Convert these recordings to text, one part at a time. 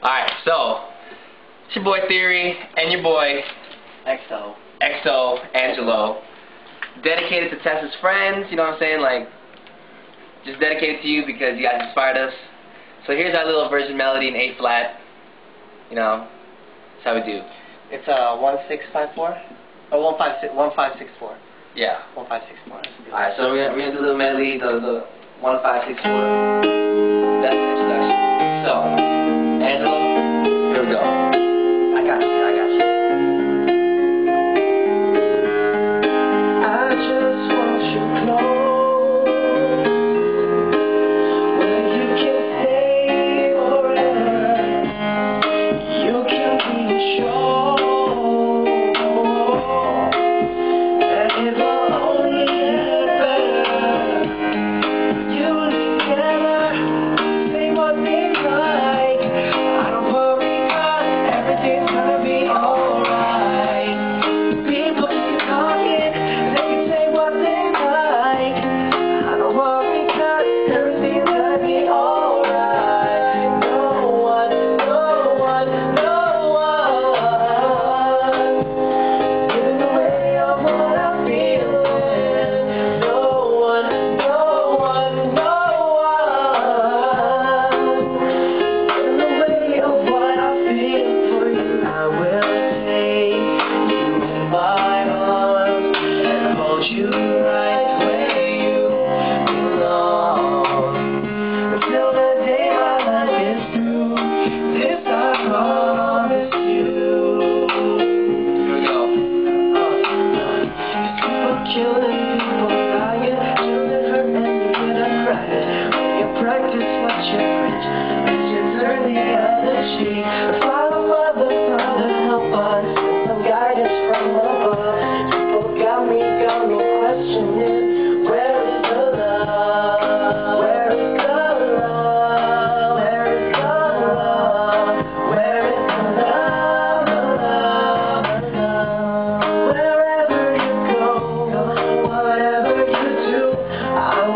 Alright, so, it's your boy Theory and your boy EXO. EXO Angelo. Dedicated to Tessa's friends, you know what I'm saying? Like, just dedicated to you because you guys inspired us. So here's our little version melody in A flat. You know, that's how we do. It's uh, a 1654? Oh, 1564. One, one, yeah. 1564. Alright, so we're, we're going to do a little melody, the, 1564.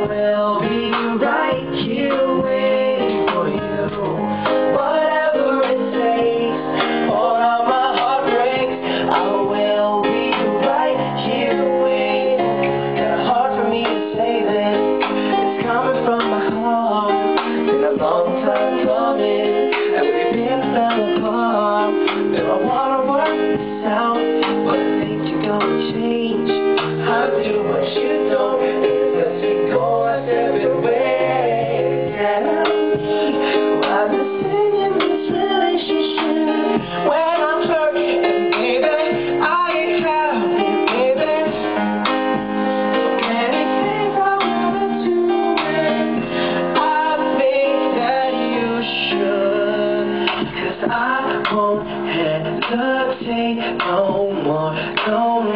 will be right here waiting for you. Whatever it takes, or my heart breaks, I will be right here waiting. Kind of hard for me to say this. It's coming from my heart. Been a long time coming, apart. I wanna work this out, you gonna change. Do what you don't.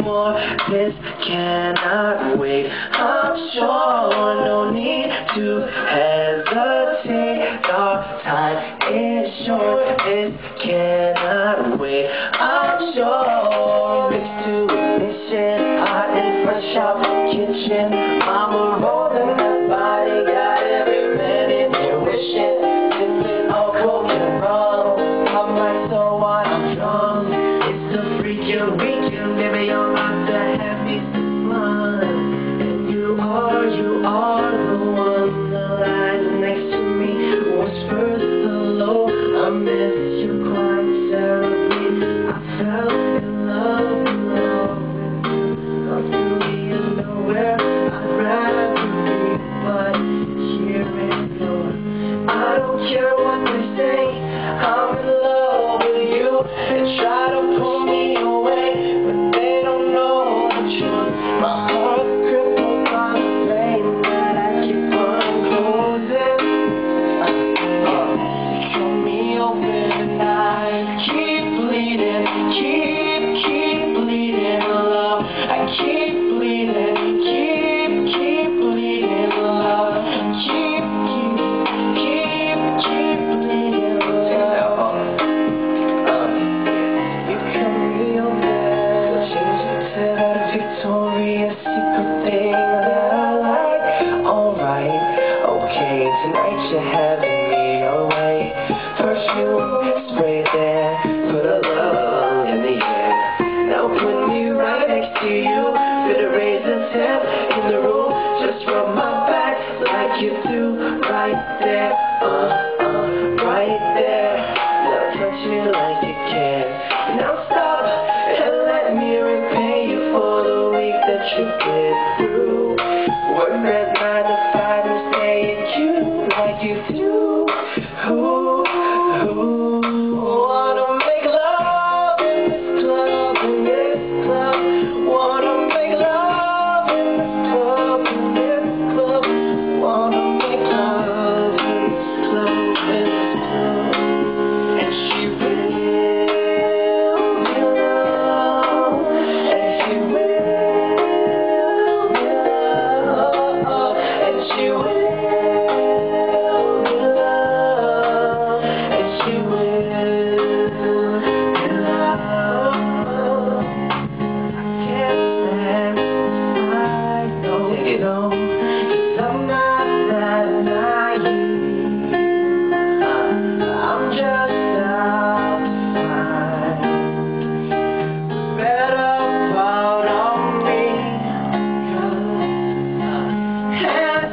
more. This cannot wait. I'm sure, no need to hesitate. Our time is short. This cannot wait. I'm sure. Mixed to mission, hot and fresh out kitchen. you, we can live it on the happy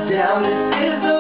down, this is